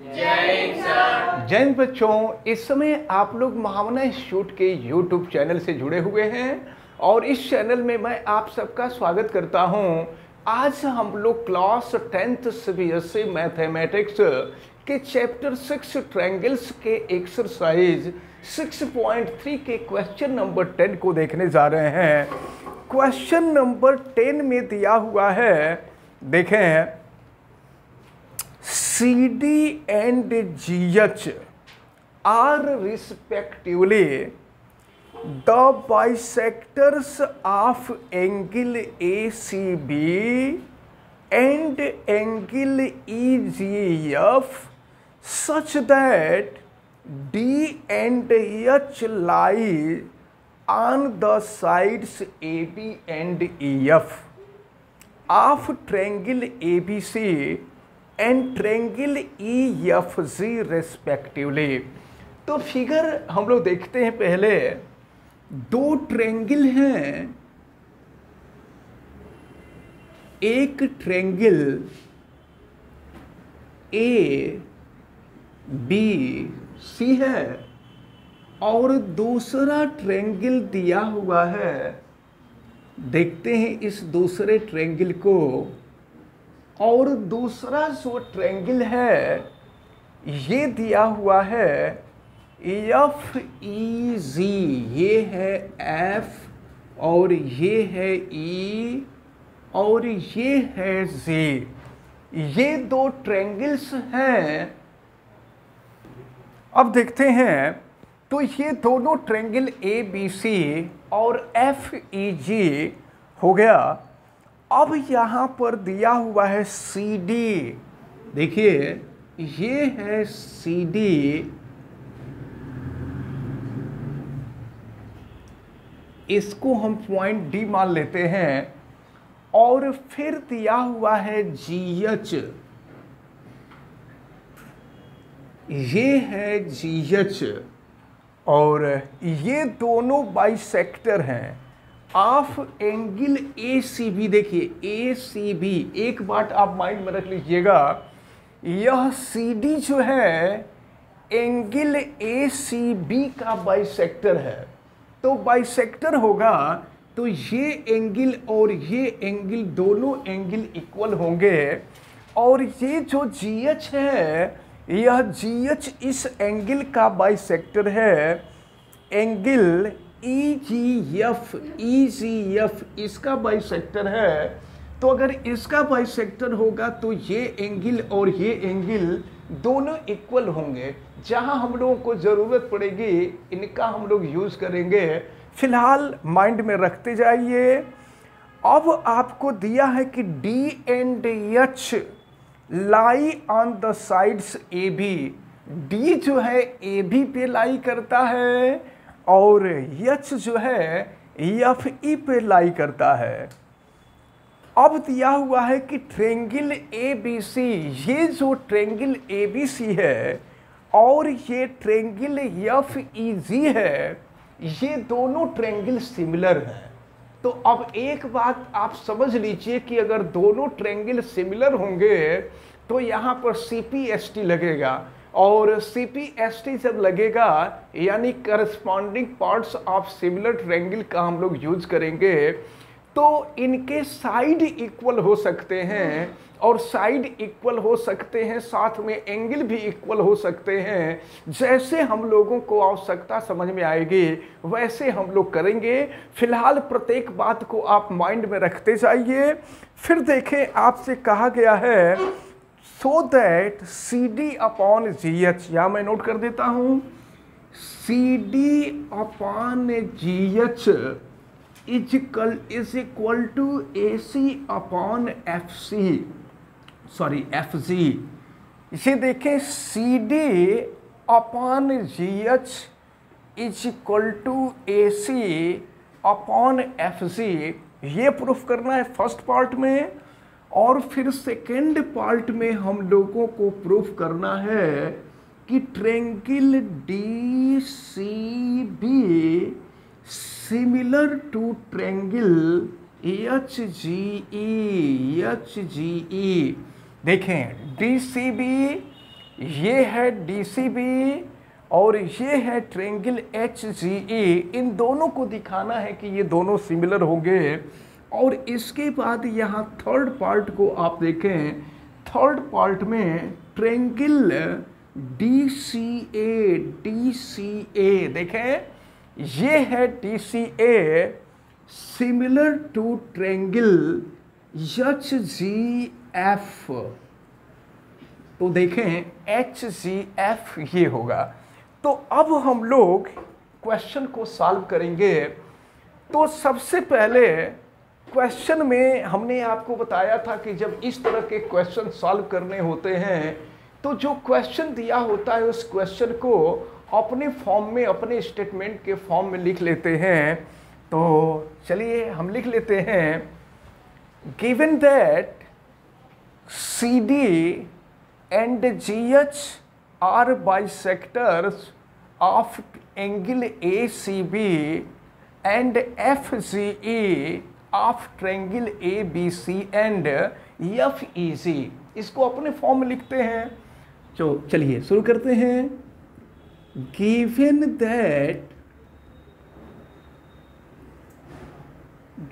हिंद बच्चों। इस समय आप लोग महावना इंस्टीट्यूट के यूट्यूब चैनल से जुड़े हुए हैं और इस चैनल में मैं आप सबका स्वागत करता हूँ। आज हम लोग क्लास टेंथ सीबीएसई मैथमेटिक्स के चैप्टर सिक्स ट्रायंगल्स के एक्सरसाइज 6.3 के क्वेश्चन नंबर 10 को देखने जा रहे हैं। क्वेश्चन नंबर 10 में दिया हुआ है, देखें। CD and GH are respectively the bisectors of angle ACB and angle EGF such that D and H lie on the sides AB and EF of triangle ABC and triangle E F G respectively तो figure हम लोग देखते हैं पहले, दो triangle हैं। एक triangle A B सी है, और दूसरा ट्रेंगल दिया हुआ है। देखते हैं इस दूसरे ट्रेंगल को। और दूसरा जो ट्रेंगल है ये दिया हुआ है एफ़ ई जी ये है एफ़ और ये है ई e, और ये है जी ये दो ट्रेंगल्स हैं। अब देखते हैं तो ये दोनों ट्रेंगल ए बी सी और एफ़ ई जी हो गया। अब यहाँ पर दिया हुआ है सी डी देखिए, ये है सी डी इसको हम पॉइंट डी मान लेते हैं और फिर दिया हुआ है जी एच ये है जी एच और ये दोनों बाइसेक्टर हैं। Of angle A C B देखिए ए सी बी एक बात आप माइंड में रख लीजिएगा, यह सी डी जो है, एंगल ए सी बी का बाइसेक्टर है। तो बाइसेक्टर होगा तो ये एंगल और ये एंगल दोनों एंगल इक्वल होंगे, और ये जो जी एच है, यह जी एच इस एंगल का बाइसेक्टर है। Angle E G F E G F इसका बाई सेक्टर है। तो अगर इसका बाई सेक्टर होगा तो ये एंगल और ये एंगल दोनों इक्वल होंगे। जहाँ हम लोगों को ज़रूरत पड़ेगी, इनका हम लोग यूज़ करेंगे। फ़िलहाल माइंड में रखते जाइए। अब आपको दिया है कि D and H lie on the sides A B D जो है ए बी पे लाई करता है। और यच जो है एफ़ ई पे लाई करता है। अब दिया हुआ है कि ट्रेंगल ए बी सी ये जो ट्रेंगल ए बी सी है, और ये ट्रेंगल एफ़ ई जी है, ये दोनों ट्रेंगल सिमिलर हैं। तो अब एक बात आप समझ लीजिए कि अगर दोनों ट्रेंगल सिमिलर होंगे तो यहाँ पर सी पी एस टी लगेगा। और सी पी एस टी जब लगेगा, यानी corresponding parts of similar triangle का हम लोग यूज़ करेंगे तो इनके साइड इक्वल हो सकते हैं और साइड इक्वल हो सकते हैं, साथ में एंगल भी इक्वल हो सकते हैं। जैसे हम लोगों को आवश्यकता समझ में आएगी, वैसे हम लोग करेंगे। फ़िलहाल प्रत्येक बात को आप माइंड में रखते जाइए। फिर देखें, आपसे कहा गया है so that C D upon G H या मैं नोट कर देता हूँ। C D upon G H is equal is equal to A C upon F C sorry F G इसे देखें C D upon G H is equal to A C upon F G ये proof करना है first part में। और फिर second part में हम लोगों को प्रूफ करना है कि triangle D C B similar to triangle H G E H G E देखें डी सी बी ये है डी सी बी और ये है ट्रेंगल एच जी ई इन दोनों को दिखाना है कि ये दोनों सिमिलर होंगे। और इसके बाद यहाँ थर्ड पार्ट को आप देखें थर्ड पार्ट में triangle D C A D C A देखें, ये है D C A similar to triangle H G F तो देखें एच जी एफ़ ये होगा। तो अब हम लोग क्वेश्चन को सॉल्व करेंगे। तो सबसे पहले क्वेश्चन में हमने आपको बताया था कि जब इस तरह के क्वेश्चन सॉल्व करने होते हैं तो जो क्वेश्चन दिया होता है, उस क्वेश्चन को अपने फॉर्म में, अपने स्टेटमेंट के फॉर्म में लिख लेते हैं। तो चलिए हम लिख लेते हैं। Given that C D and G H are bisectors of angle A C B and F G E of triangle A B C and F E G इसको अपने फॉर्म में लिखते हैं। तो चलिए, शुरू करते हैं। Given that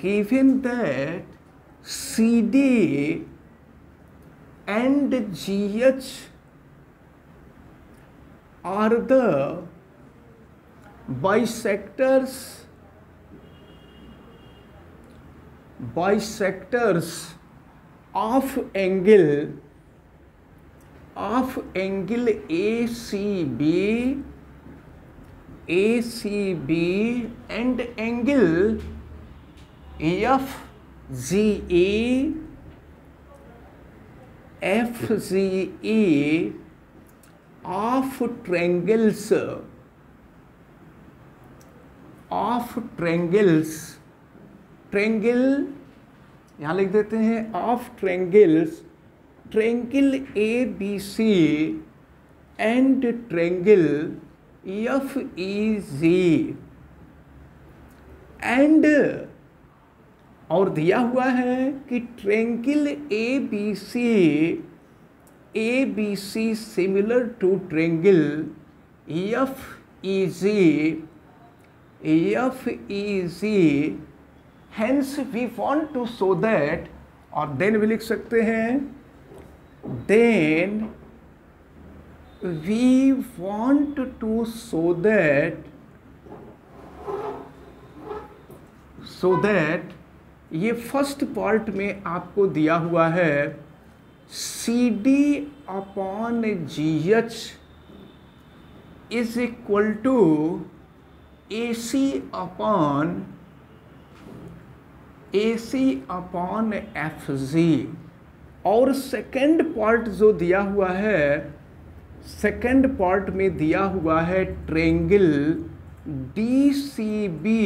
given that C D and G H are the bisectors bisectors of angle of angle ACB ACB and angle FZE, FZE of triangles of triangles triangle यहाँ लिख देते हैं of triangles triangle A B C and triangle F E G and और दिया हुआ है कि triangle A B C A B C similar to triangle F E G F E hence we want to so that और then भी लिख सकते हैं then we want to so that so that ये फ़र्स्ट पार्ट में आपको दिया हुआ है C D upon G H is equal to A C upon A C upon F G और सेकेंड पार्ट जो दिया हुआ है सेकेंड पार्ट में दिया हुआ है triangle D C B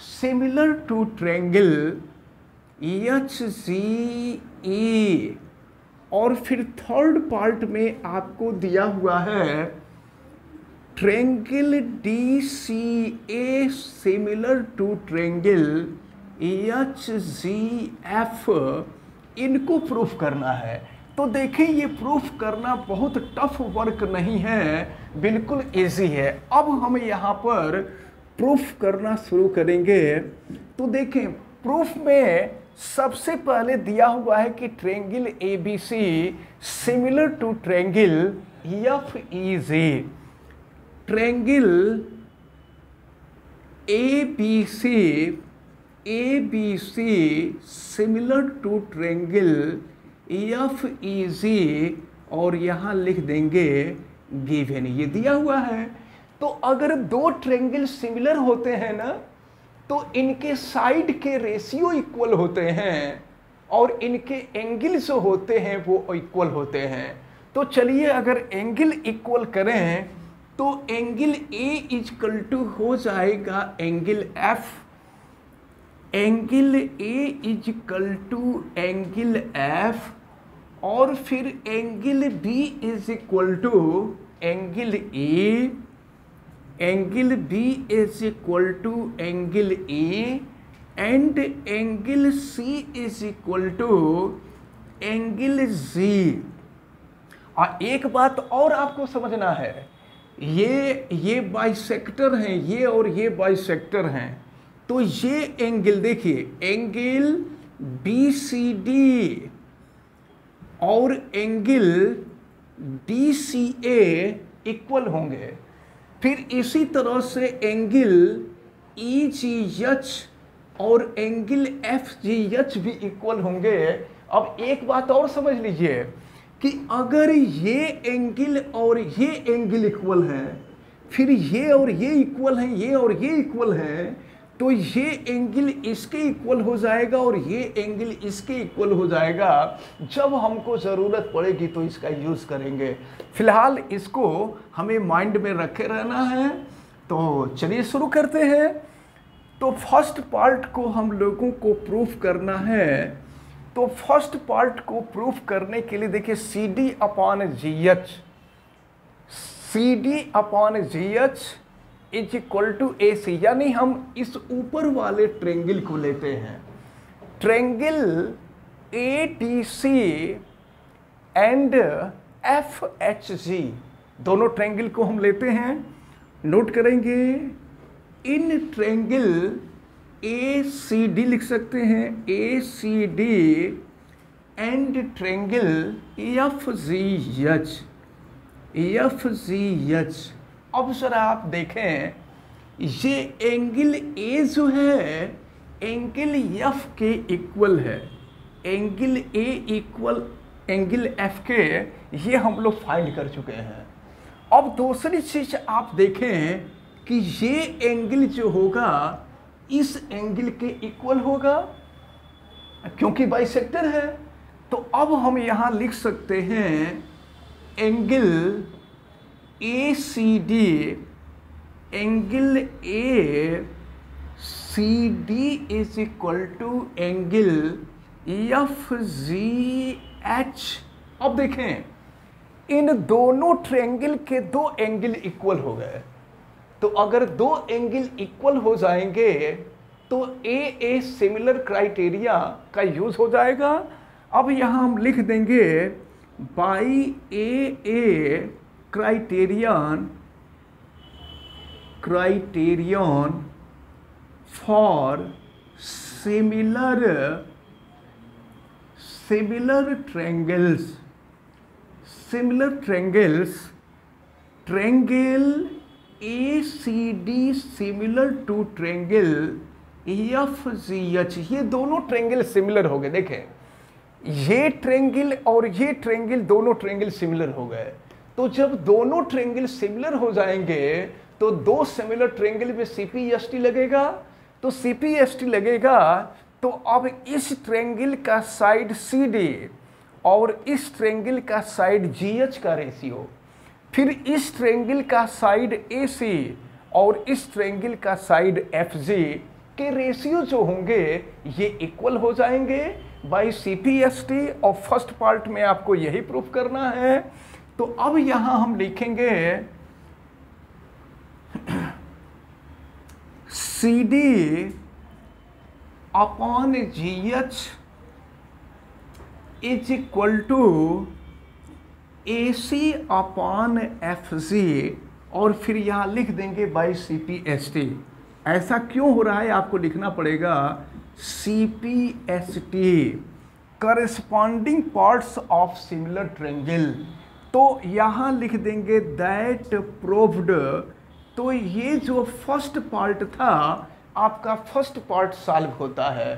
similar to triangle H G E और फिर थर्ड पार्ट में आपको दिया हुआ है triangle D C A similar to triangle H G F इनको प्रूफ करना है। तो देखें ये प्रूफ करना बहुत टफ वर्क नहीं है। बिल्कुल इजी है। अब हम यहाँ पर प्रूफ करना शुरू करेंगे। तो देखें प्रूफ में सबसे पहले दिया हुआ है कि triangle A B C similar to triangle F E G triangle A B C A B C similar to triangle F E G और यहाँ लिख देंगे गिवेन ये दिया हुआ है। तो अगर दो ट्रेंगल सिमिलर होते हैं ना तो इनके साइड के रेशियो इक्वल होते हैं और इनके एंगल जो होते हैं, वो इक्वल होते हैं। तो चलिए अगर एंगल इक्वल करें तो एंगल ए इजकल टू हो जाएगा angle F angle A equal to angle F और फिर angle B is equal to angle A angle B is equal to angle A and angle C is equal to angle G और एक बात और आपको समझना है। ये ये बाइसेक्टर हैं, ये और ये बाइसेक्टर हैं। तो ये एंगल देखिए एंगल बी सी डी और angle D C A equal होंगे। फिर इसी तरह से एंगल ई जी एच और एंगल एफ़ जी एच भी इक्वल होंगे। अब एक बात और समझ लीजिए कि अगर ये एंगल और ये एंगल इक्वल है, फिर ये और ये इक्वल है, ये और ये इक्वल है तो ये एंगल इसके इक्वल हो जाएगा और ये एंगल इसके इक्वल हो जाएगा। जब हमको ज़रूरत पड़ेगी तो इसका यूज़ करेंगे। फ़िलहाल इसको हमें माइंड में रखे रहना है। तो चलिए शुरू करते हैं। तो फ़र्स्ट पार्ट को हम लोगों को प्रूफ करना है। तो फ़र्स्ट पार्ट को प्रूफ करने के लिए देखिए C D upon G H C D upon G H is equal to A C यानी हम इस ऊपर वाले ट्रेंगल को लेते हैं। Triangle A T C and F H G दोनों ट्रेंगल को हम लेते हैं। नोट करेंगे, in triangle A C D लिख सकते हैं। A C D and triangle F G H F G H अब सर आप देखें, ये एंगल ए जो है एंगल एफ़ के इक्वल है। Angle A equal angle F के, ये हम लोग फाइंड कर चुके हैं। अब दूसरी चीज़ आप देखें कि ये एंगल जो होगा, इस एंगल के इक्वल होगा। क्योंकि बाइसेक्टर है तो अब हम यहाँ लिख सकते हैं angle A C D angle A C D is equal to angle F G H अब देखें, इन दोनों ट्रेंगल के दो एंगल इक्वल हो गए। तो अगर दो एंगल इक्वल हो जाएँगे तो ए ए सिमिलर क्राइटेरिया का यूज़ हो जाएगा। अब यहाँ हम लिख देंगे by A A similar triangles similar triangles triangle A C D similar to triangle F G H ये दोनों ट्रेंगल सिमिलर हो गए, देखें। ये ट्रेंगल और ये ट्रेंगल दोनों ट्रेंगल सिमिलर हो गए। तो जब दोनों ट्रेंगल सिमिलर हो जाएँगे तो दो सिमिलर ट्रेंगल में सी पी एस टी लगेगा। तो सी पी एस टी लगेगा तो अब इस ट्रेंगल का साइड सी डी और इस ट्रेंगल का साइड जी एच का रेशियो फिर इस ट्रेंगल का साइड ए सी और इस ट्रेंगल का साइड एफ़ जी के रेशियो जो होंगे, ये इक्वल हो जाएँगे। By C P S T और फ़र्स्ट पार्ट में आपको यही प्रूफ करना है। तो अब यहाँ हम लिखेंगे C D upon G H is equal to A C upon F G और फिर यहाँ लिख देंगे by C P S T ऐसा क्यों हो रहा है? आपको लिखना पड़ेगा C P S T corresponding parts of similar triangle तो यहाँ लिख देंगे दैट प्रोव्ड तो ये जो फ़र्स्ट पार्ट था, आपका फ़र्स्ट पार्ट सॉल्व होता है।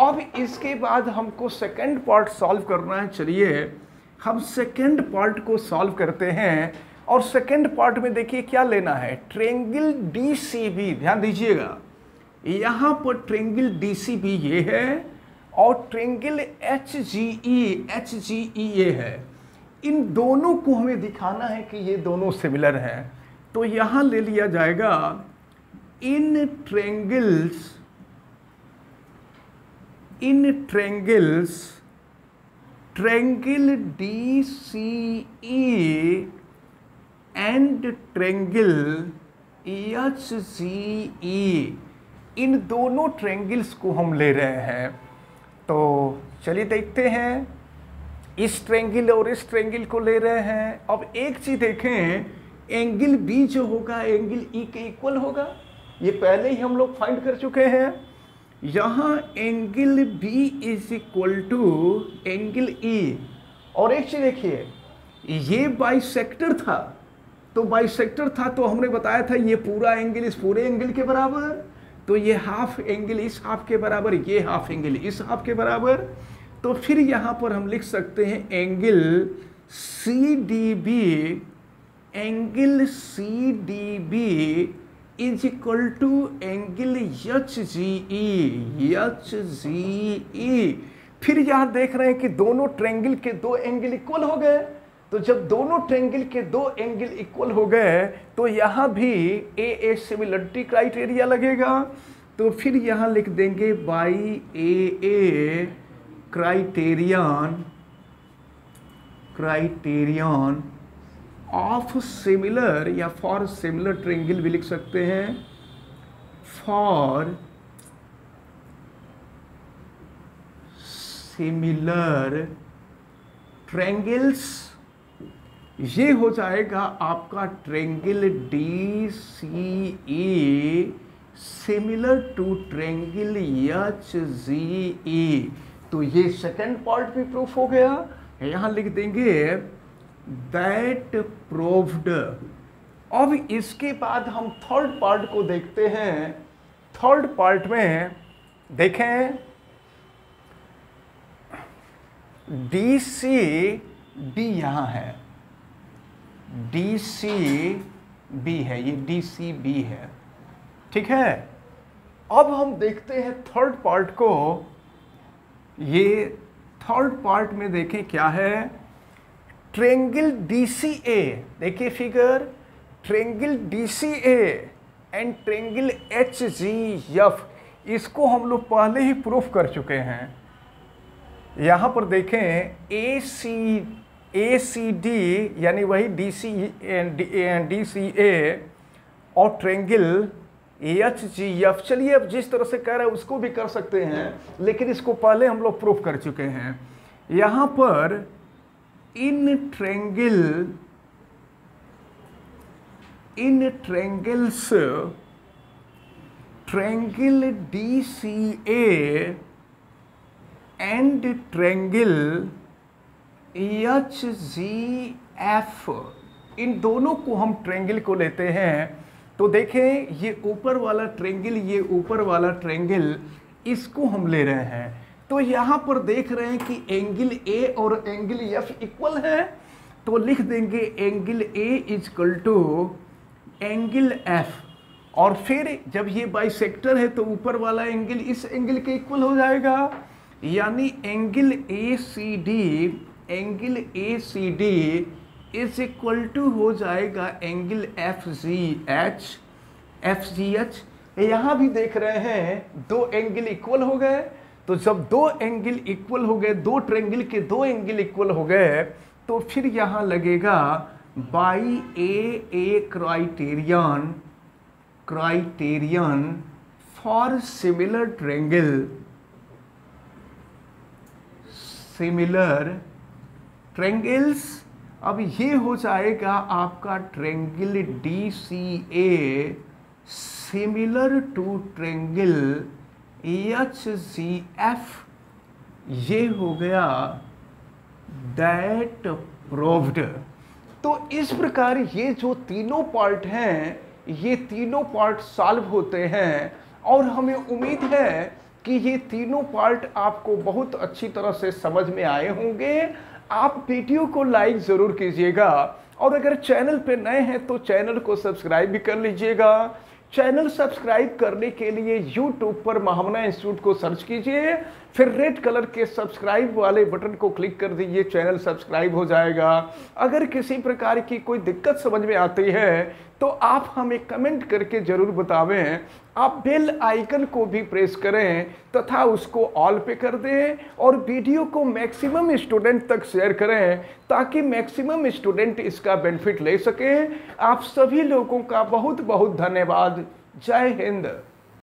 अब इसके बाद हमको सेकंड पार्ट सॉल्व करना है, चलिए। हम सेकेंड पार्ट को सॉल्व करते हैं और सेकेंड पार्ट में देखिए क्या लेना है। ट्रेंगल डी सी बी ध्यान दीजिएगा। यहाँ पर ट्रेंगल डी सी बी ये है और triangle H G E H G E ये है। इन दोनों को हमें दिखाना है कि ये दोनों सिमिलर हैं। तो यहाँ ले लिया जाएगा, इन triangles in triangles triangle D C E and triangle H C E इन दोनों ट्रेंगल्स को हम ले रहे हैं। तो चलिए देखते हैं। इस ट्रेंगल और इस ट्रेंगल को ले रहे हैं। अब एक चीज़ देखें, एंगल बी जो होगा, एंगल ई e के इक्वल होगा। ये पहले ही हम लोग फाइंड कर चुके हैं। यहाँ angle B is equal to angle E. और एक चीज़ देखिए, ये बाइसेक्टर था। तो बाइसेक्टर था तो हमने बताया था ये पूरा एंगल इस पूरे एंगल के बराबर तो ये हाफ़ एंगल इस हाफ़ के बराबर, ये हाफ़ एंगल इस हाफ़ के बराबर। तो फिर यहाँ पर हम लिख सकते हैं angle C D B angle C D B is equal to angle H G E H G E फिर यहाँ देख रहे हैं कि दोनों ट्रेंगल के दो एंगल इक्वल हो गए। तो जब दोनों ट्रेंगल के दो एंगल इक्वल हो गए तो यहाँ भी ए ए सिमिलरिटी क्राइटेरिया लगेगा। तो फिर यहाँ लिख देंगे by A A criterion criterion of similar या फॉर सिमिलर ट्रेंगल भी लिख सकते हैं। फॉर सिमिलर ट्रेंगल्स ये हो जाएगा आपका triangle D C A similar to triangle H G A तो ये सेकेंड पार्ट भी प्रूफ हो गया। यहाँ लिख देंगे दैट प्रूव्ड अब इसके बाद हम थर्ड पार्ट को देखते हैं। थर्ड पार्ट में देखें। डी सी डी यहाँ है। डी सी बी है, ये डी सी बी है। ठीक है? अब हम देखते हैं थर्ड पार्ट को। ये थर्ड पार्ट में देखें क्या है? ट्रेंगल ए देखिए figure triangle A and triangle F इसको हम लोग पहले ही प्रूफ कर चुके हैं। यहाँ पर देखें ए सी ए सी डी यानी वही डी सी डी सी ए और ट्रेंगल एच जी एफ़ चलिए, अब जिस तरह से कह रहे हैं, उसको भी कर सकते हैं, लेकिन इसको पहले हम लोग प्रूफ कर चुके हैं। यहाँ पर इन triangle in triangles triangle D C A and triangle H G F इन दोनों को हम ट्रेंगल को लेते हैं। तो देखें, ये ऊपर वाला ट्रेंगल ये ऊपर वाला ट्रेंगल इसको हम ले रहे हैं। तो यहाँ पर देख रहे हैं कि एंगल ए और एंगल एफ़ इक्वल है। तो लिख देंगे angle A equal to angle F और फिर जब ये बाइसेक्टर है तो ऊपर वाला एंगल इस एंगल के इक्वल हो जाएगा। यानी angle A C D angle A C D is equal to हो जाएगा angle F G H F G H यहाँ भी देख रहे हैं, दो एंगल इक्वल हो गए। तो जब दो एंगल इक्वल हो गए, दो ट्रेंगल के दो एंगल इक्वल हो गए तो फिर यहाँ लगेगा by A A criterion criterion for similar triangle similar triangles अब ये हो जाएगा आपका triangle D C A similar to triangle H C F ये हो गया दैट प्रोव्ड तो इस प्रकार ये जो तीनों पार्ट हैं, ये तीनों पार्ट सॉल्व होते हैं और हमें उम्मीद है कि ये तीनों पार्ट आपको बहुत अच्छी तरह से समझ में आए होंगे। आप वीडियो को लाइक ज़रूर कीजिएगा। और अगर चैनल पे नए हैं तो चैनल को सब्सक्राइब भी कर लीजिएगा। चैनल सब्सक्राइब करने के लिए यूट्यूब पर महामना इंस्टीट्यूट को सर्च कीजिए। फिर रेड कलर के सब्सक्राइब वाले बटन को क्लिक कर दीजिए, चैनल सब्सक्राइब हो जाएगा। अगर किसी प्रकार की कोई दिक्कत समझ में आती है तो आप हमें कमेंट करके ज़रूर बतावें। आप बेल आइकन को भी प्रेस करें तथा उसको ऑल पे कर दें और वीडियो को मैक्सिमम स्टूडेंट तक शेयर करें ताकि मैक्सिमम स्टूडेंट इसका बेनिफिट ले सकें। आप सभी लोगों का बहुत बहुत धन्यवाद। जय हिंद।